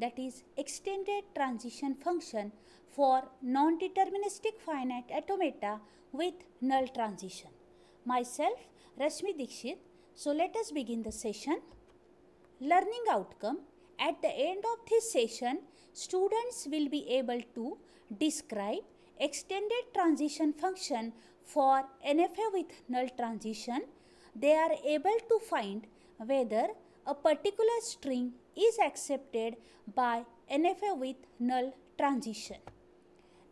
that is extended transition function for non-deterministic finite automata with null transition. Myself Rashmi Dixit. So let us begin the session. Learning outcome. At the end of this session, students will be able to describe extended transition function for NFA with null transition. They are able to find whether a particular string is accepted by NFA with null transition.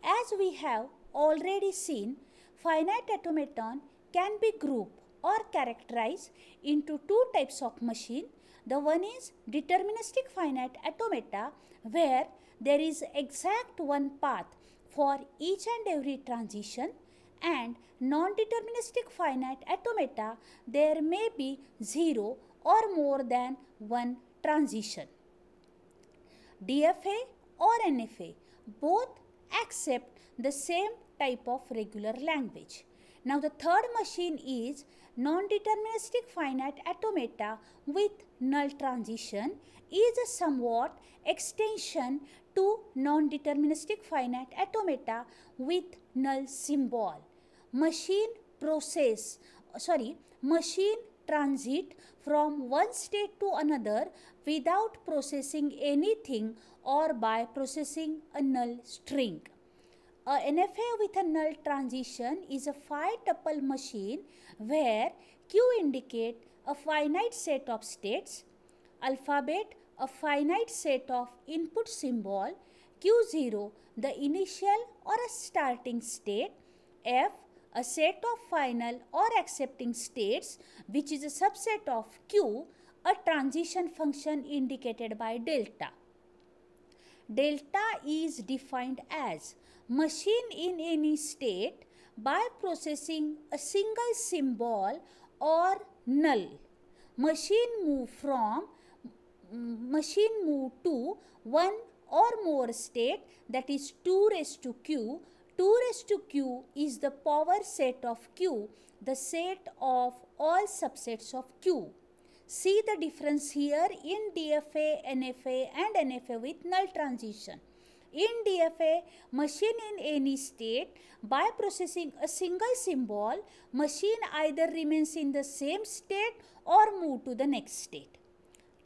As we have already seen, finite automaton can be grouped or characterized into two types of machine. The one is deterministic finite automata where there is exact one path for each and every transition and non-deterministic finite automata there may be zero or more than one transition. DFA or NFA both accept the same type of regular language. Now the third machine is non-deterministic finite automata with null transition is a somewhat extension to non-deterministic finite automata with null symbol. Machine process, sorry, machine transit from one state to another without processing anything or by processing a null string. A NFA with a null transition is a five tuple machine where Q indicate a finite set of states, alphabet a finite set of input symbol, Q0 the initial or a starting state, F a set of final or accepting states which is a subset of Q, a transition function indicated by delta. Delta is defined as machine in any state by processing a single symbol or null. Machine move from machine move to one or more state that is 2 raised to q 2 raised to q is the power set of q, the set of all subsets of q. See the difference here in DFA, NFA and NFA with null transition. In DFA, machine in any state, by processing a single symbol, machine either remains in the same state or move to the next state.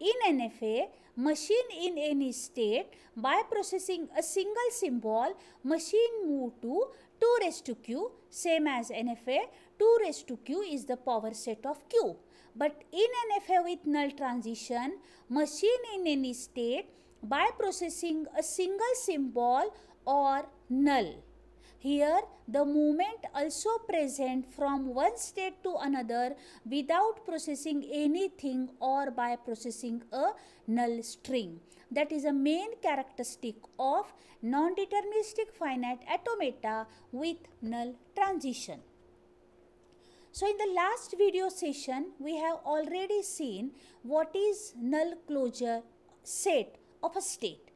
In NFA, machine in any state by processing a single symbol machine move to 2 raised to q same as NFA 2 raised to q is the power set of q. But in NFA with null transition machine in any state by processing a single symbol or null here, the movement also present from one state to another without processing anything or by processing a null string. That is a main characteristic of non-deterministic finite automata with null transition. So in the last video session, we have already seen what is null closure set of a state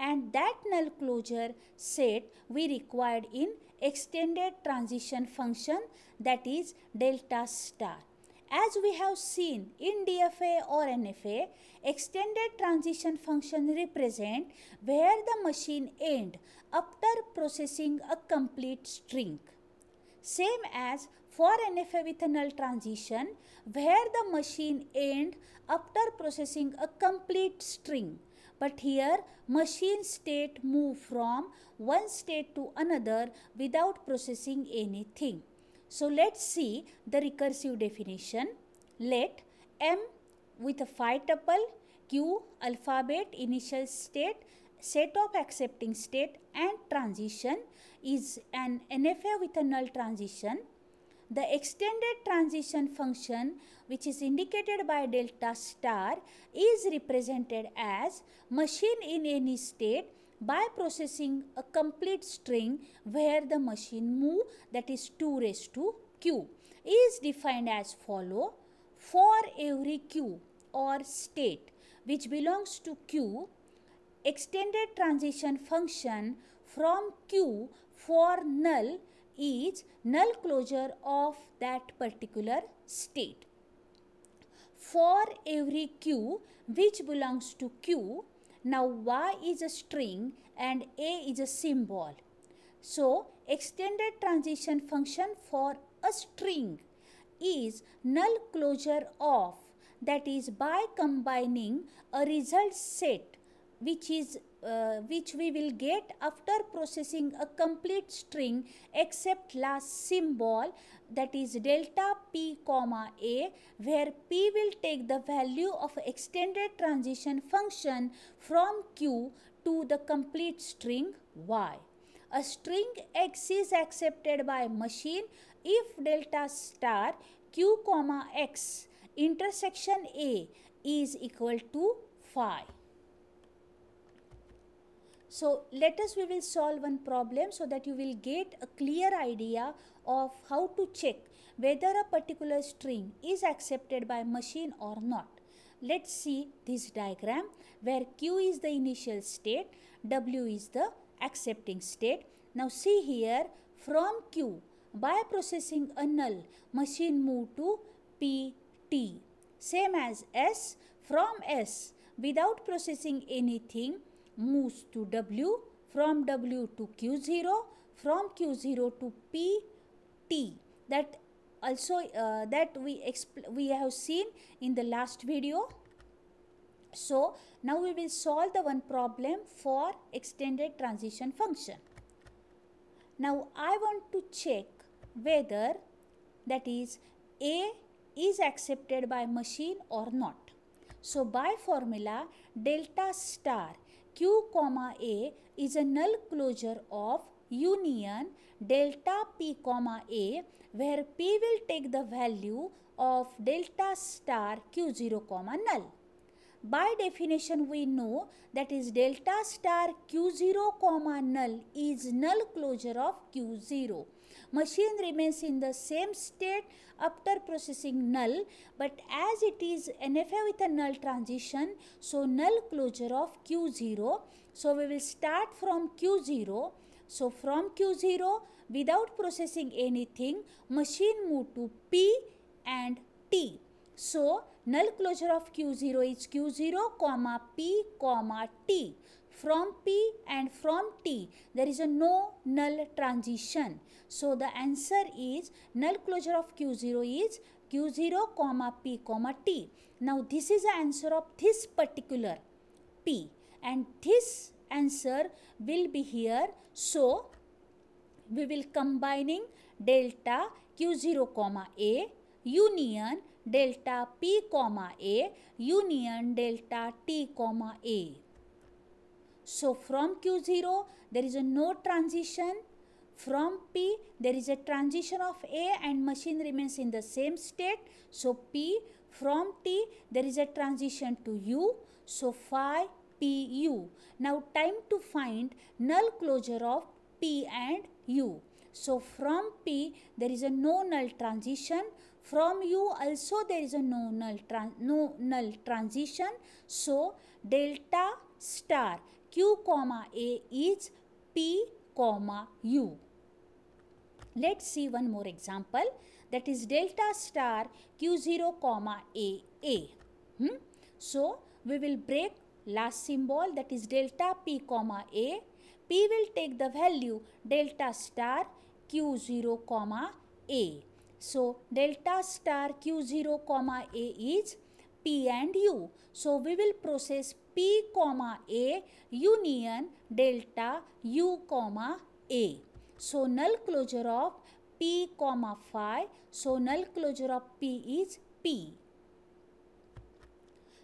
and that null closure set we required in extended transition function that is delta star. As we have seen in DFA or NFA, extended transition function represent where the machine end after processing a complete string. Same as for NFA with a null transition where the machine end after processing a complete string but here machine state move from one state to another without processing anything. So let's see the recursive definition. Let M with a five tuple Q alphabet initial state set of accepting state and transition is an NFA with a null transition the extended transition function which is indicated by delta star is represented as machine in any state by processing a complete string where the machine move that is 2 raised to q is defined as follow. For every q or state which belongs to q extended transition function from q for null is null closure of that particular state. For every q which belongs to q, Now Y is a string and A is a symbol. So extended transition function for a string is null closure of that is by combining a result set which is uh, which we will get after processing a complete string except last symbol that is delta p comma a where p will take the value of extended transition function from q to the complete string y. A string x is accepted by machine if delta star q comma x intersection a is equal to phi. So let us we will solve one problem so that you will get a clear idea of how to check whether a particular string is accepted by machine or not. Let's see this diagram where Q is the initial state, W is the accepting state. Now see here from Q by processing a null machine move to PT same as S from S without processing anything moves to W, from W to Q0, from Q0 to PT. That also uh, that we we have seen in the last video. So now we will solve the one problem for extended transition function. Now I want to check whether that is A is accepted by machine or not. So by formula delta star q a is a null closure of union delta p a where p will take the value of delta star q0 comma null. By definition we know that is delta star q0 comma null is null closure of q0 machine remains in the same state after processing null but as it is NFA with a null transition so null closure of Q0 so we will start from Q0 so from Q0 without processing anything machine move to P and T. So null closure of Q0 is Q0 comma P comma T from P and from T there is a no null transition so the answer is null closure of Q0 is Q0 comma P comma T. Now this is the answer of this particular P and this answer will be here. So we will combining delta Q0 comma A union delta P comma A union delta T comma A. So from Q0 there is a no transition from P, there is a transition of A and machine remains in the same state. So P from T, there is a transition to U. So phi PU. Now time to find null closure of P and U. So from P, there is a no null transition. From U also there is a no null, no null transition. So delta star Q comma A is P comma U. Let's see one more example that is delta star q0 comma a a. Hmm? So we will break last symbol that is delta p comma a. P will take the value delta star q0 comma a. So delta star q0 comma a is p and u. So we will process p comma a union delta u comma a. So null closure of P comma phi. So null closure of P is P.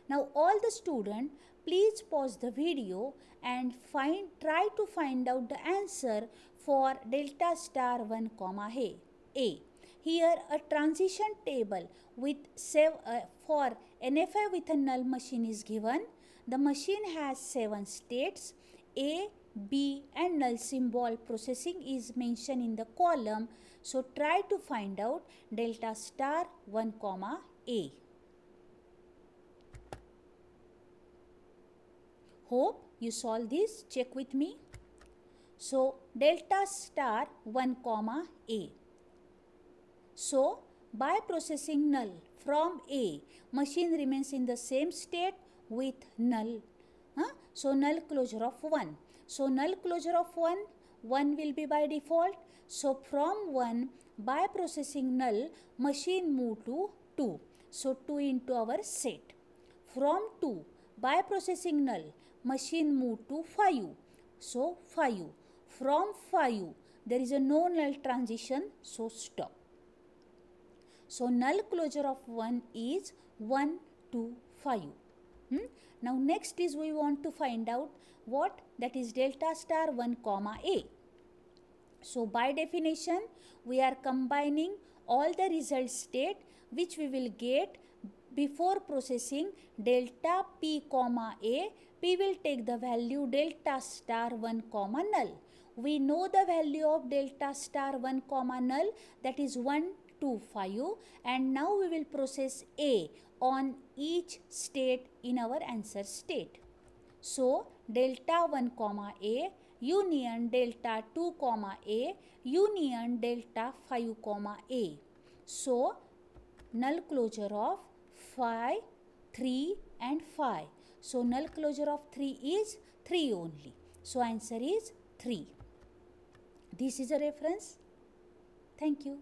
Now all the student please pause the video and find try to find out the answer for delta star 1 comma a. a. Here a transition table with sev uh, for NFA with a null machine is given. The machine has 7 states A, B and null symbol processing is mentioned in the column. So try to find out delta star 1 comma A. Hope you solve this. Check with me. So delta star 1 comma A. So by processing null from A, machine remains in the same state with null So null closure of 1. So null closure of 1, 1 will be by default. So from 1 by processing null machine move to 2. So 2 into our set. From 2 by processing null machine move to 5. So 5. From 5 there is a no null transition so stop. So null closure of 1 is 1 to 5. Hmm? Now next is we want to find out what that is delta star 1 comma a. So by definition we are combining all the result state which we will get before processing delta p comma a p will take the value delta star 1 comma null. We know the value of delta star 1 comma null that is 1 to 5 and now we will process a on each state in our answer state. So delta 1 comma a union delta 2 comma a union delta 5 comma a. So null closure of 5, 3 and 5. So null closure of 3 is 3 only. So answer is 3. This is a reference. Thank you.